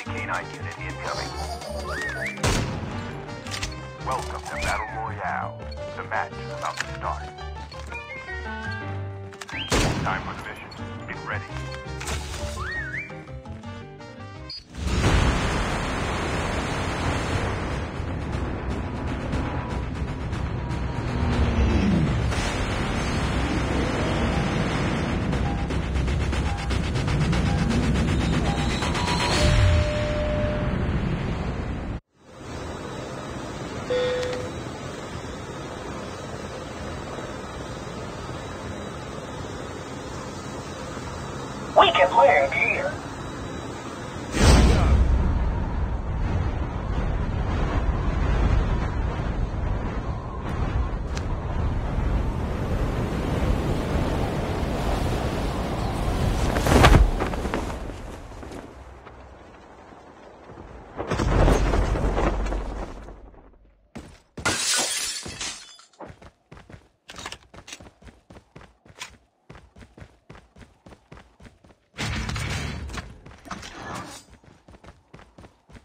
K-9 unit incoming. Welcome to Battle Royale. The match is about to start. Time for the mission. Get ready. We can live here.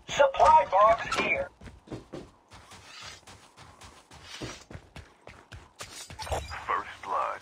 Supply box here. First blood.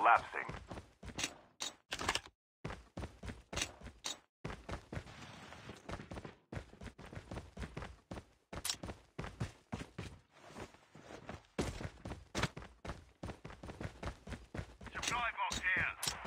collapsing. Supply box here.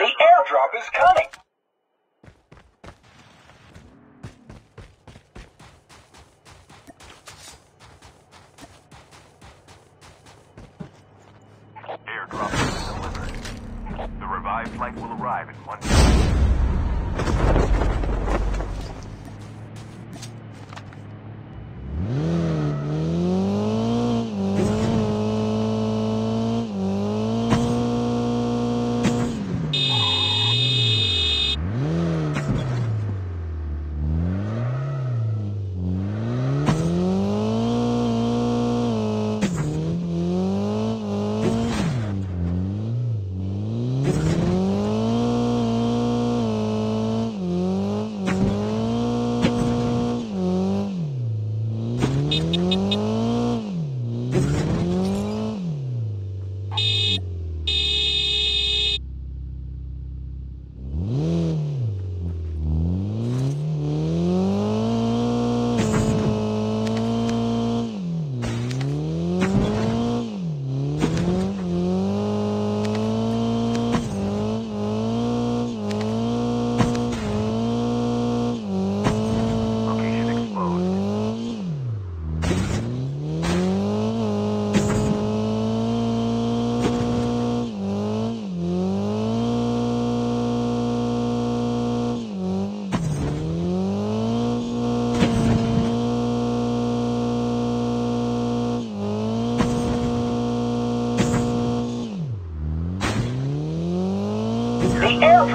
The airdrop is coming. Airdrop is delivered. The revived flight will arrive in one minute.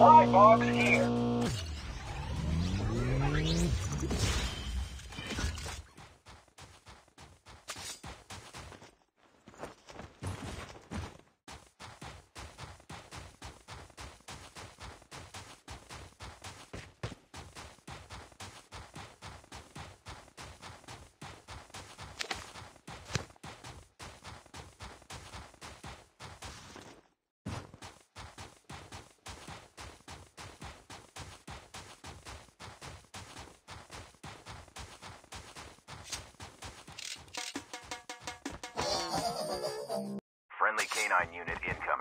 Supply box here. 29 unit incoming.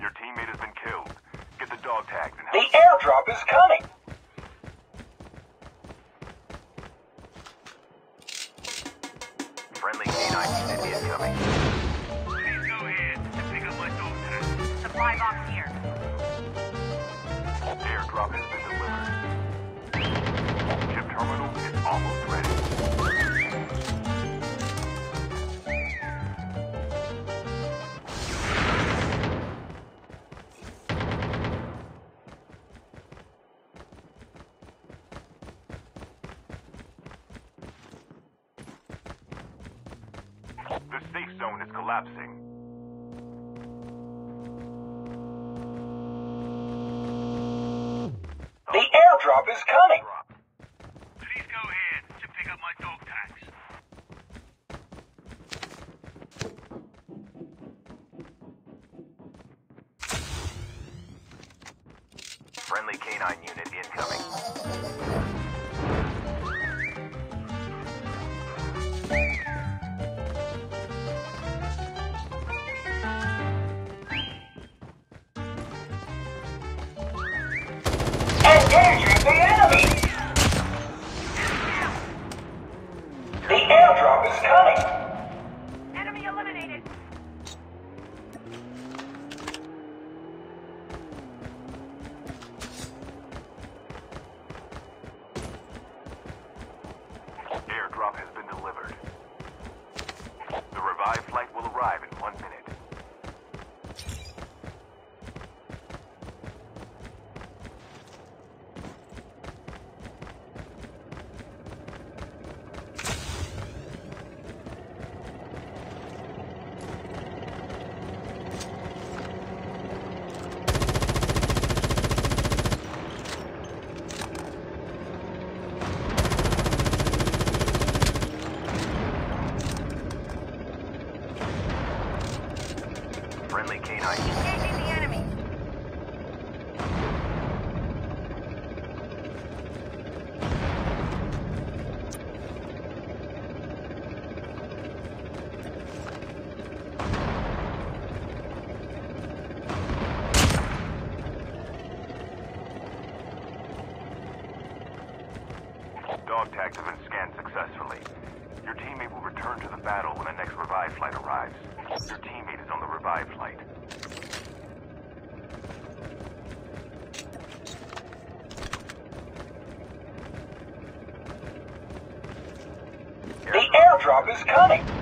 Your teammate has been killed. Get the dog tags and help. The airdrop is coming! The safe zone is collapsing. The airdrop is coming! battle when the next revive flight arrives. Your teammate is on the revive flight. The airdrop is coming!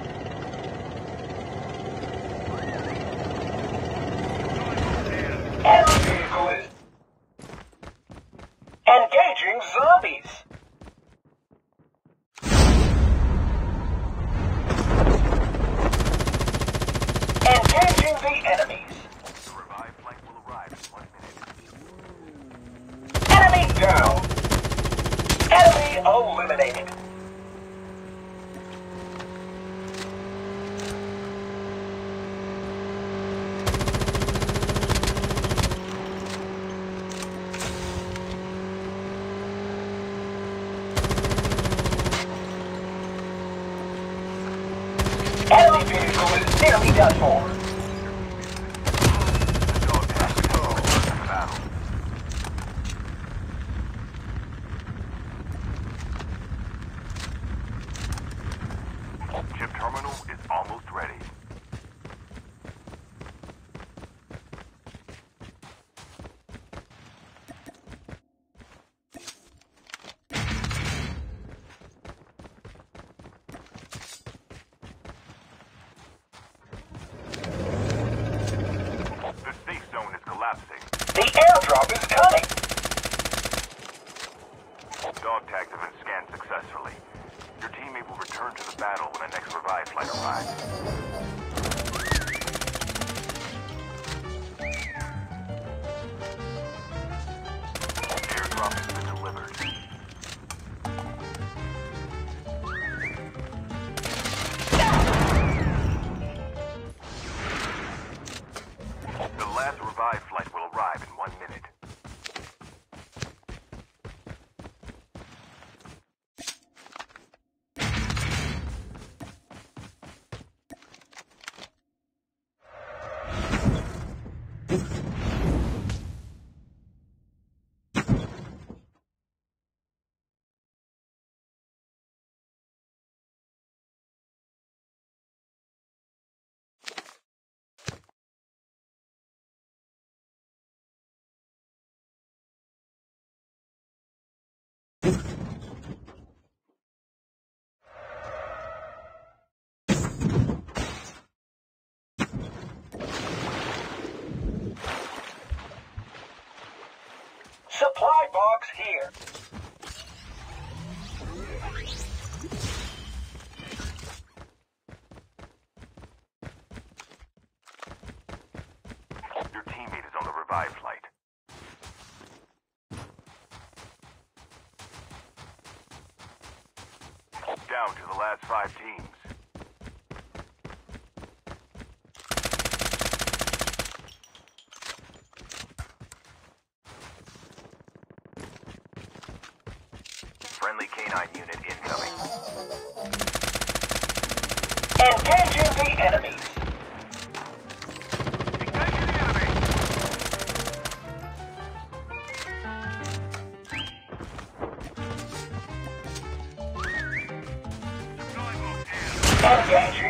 Fairly done for. Drop is coming. box here. Sergeant.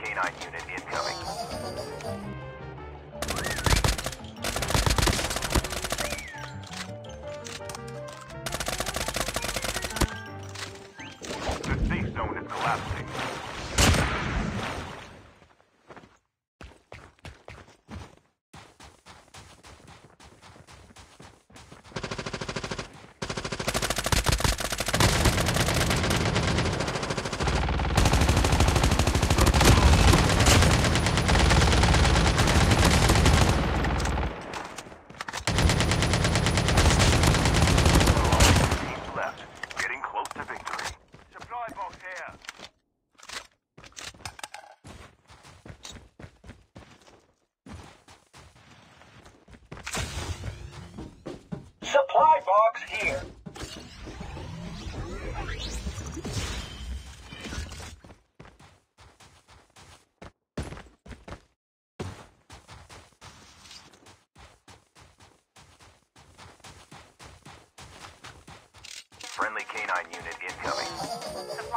K-9 unit incoming.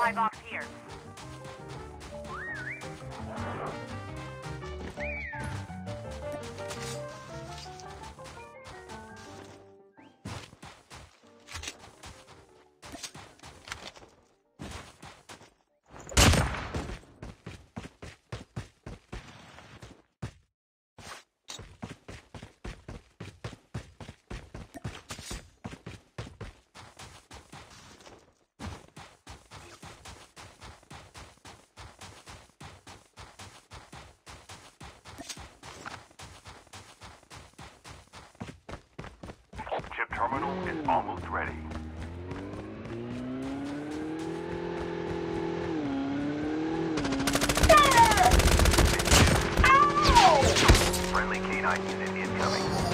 Supply box here. Terminal is almost ready. Friendly canine unit incoming.